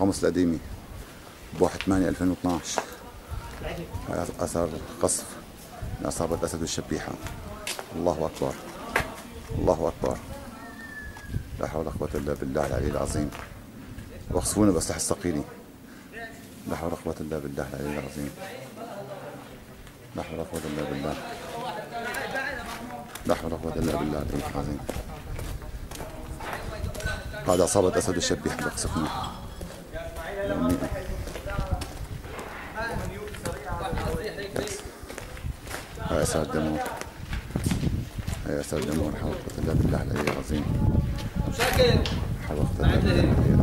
حمص القديمي ب 1 8 2012 هاي أثر قصف من عصابة اسد الشبيحة. الله أكبر الله أكبر. لا حول ولا قوة إلا بالله العلي العظيم. واخصفونا بالسلاح الثقيلي لا حول ولا قوة إلا بالله العلي العظيم. لا حول ولا قوة إلا بالله. لا حول ولا قوة إلا بالله العلي العظيم. هذا عصابة اسد الشبيحة بقصفنا هاي أسر الدمور هاي الدمور حول قوة الله بالله العلي العظيم. قوة الله بالله العلي